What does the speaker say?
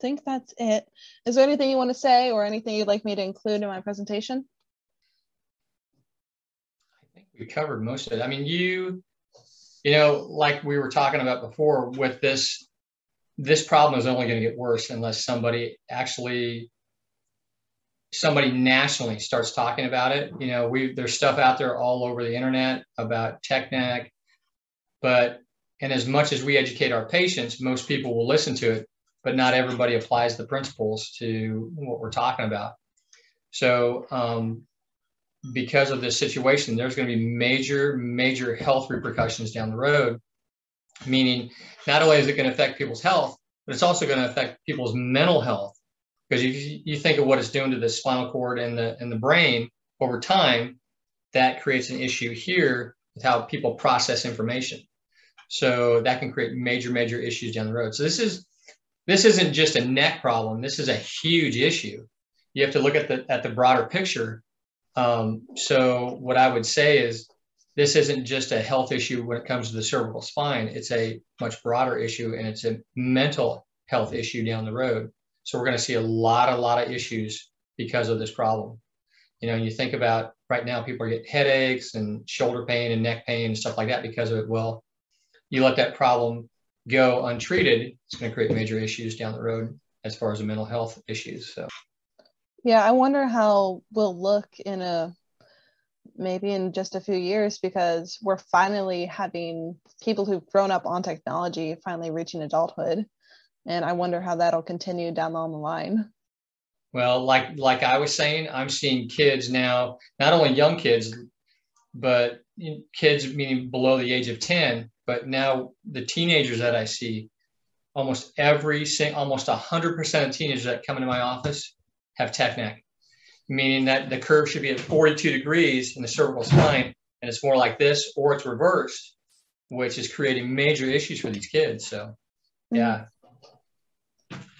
think that's it. Is there anything you want to say or anything you'd like me to include in my presentation? I think we covered most of it. I mean, you, you know, like we were talking about before with this, this problem is only going to get worse unless somebody actually somebody nationally starts talking about it. You know, we there's stuff out there all over the internet about tech neck, but and as much as we educate our patients, most people will listen to it, but not everybody applies the principles to what we're talking about. So, um, because of this situation, there's going to be major, major health repercussions down the road. Meaning, not only is it going to affect people's health, but it's also going to affect people's mental health because you, you think of what it's doing to the spinal cord and the and the brain over time that creates an issue here with how people process information so that can create major major issues down the road so this is this isn't just a neck problem. This is a huge issue. You have to look at the at the broader picture. Um, so what i would say is this isn't just a health issue when it comes to the cervical spine. It's a much broader issue and it's a mental health issue down the road. So we're going to see a lot, a lot of issues because of this problem. You know, you think about right now, people are getting headaches and shoulder pain and neck pain and stuff like that because of it. Well, you let that problem go untreated, it's going to create major issues down the road as far as the mental health issues. So, yeah, I wonder how we'll look in a maybe in just a few years because we're finally having people who've grown up on technology finally reaching adulthood and I wonder how that'll continue down the line. Well, like like I was saying, I'm seeing kids now, not only young kids, but kids meaning below the age of 10, but now the teenagers that I see, almost every single, almost 100% of teenagers that come into my office have tech neck, meaning that the curve should be at 42 degrees in the cervical spine, and it's more like this, or it's reversed, which is creating major issues for these kids. So, yeah, mm-hmm.